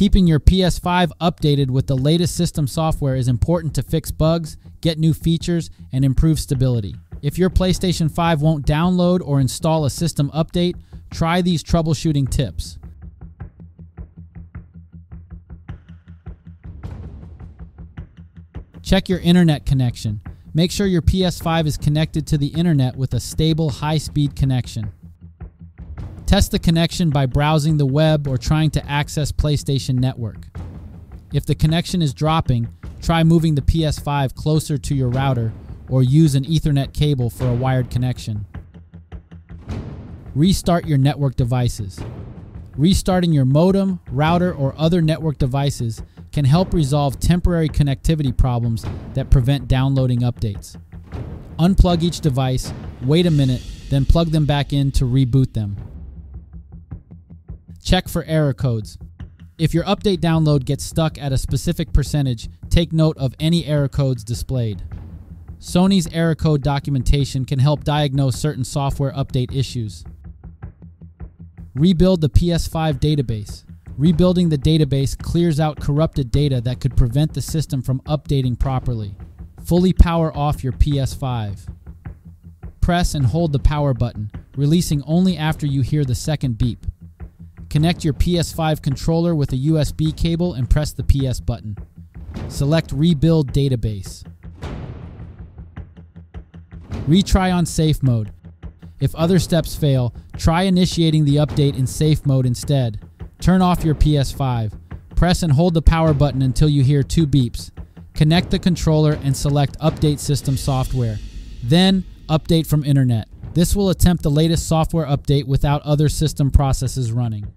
Keeping your PS5 updated with the latest system software is important to fix bugs, get new features, and improve stability. If your PlayStation 5 won't download or install a system update, try these troubleshooting tips. Check your internet connection. Make sure your PS5 is connected to the internet with a stable, high speed connection. Test the connection by browsing the web or trying to access PlayStation Network. If the connection is dropping, try moving the PS5 closer to your router or use an Ethernet cable for a wired connection. Restart your network devices. Restarting your modem, router, or other network devices can help resolve temporary connectivity problems that prevent downloading updates. Unplug each device, wait a minute, then plug them back in to reboot them. Check for error codes. If your update download gets stuck at a specific percentage, take note of any error codes displayed. Sony's error code documentation can help diagnose certain software update issues. Rebuild the PS5 database. Rebuilding the database clears out corrupted data that could prevent the system from updating properly. Fully power off your PS5. Press and hold the power button, releasing only after you hear the second beep. Connect your PS5 controller with a USB cable and press the PS button. Select Rebuild Database. Retry on safe mode. If other steps fail, try initiating the update in safe mode instead. Turn off your PS5. Press and hold the power button until you hear two beeps. Connect the controller and select Update System Software. Then, Update from Internet. This will attempt the latest software update without other system processes running.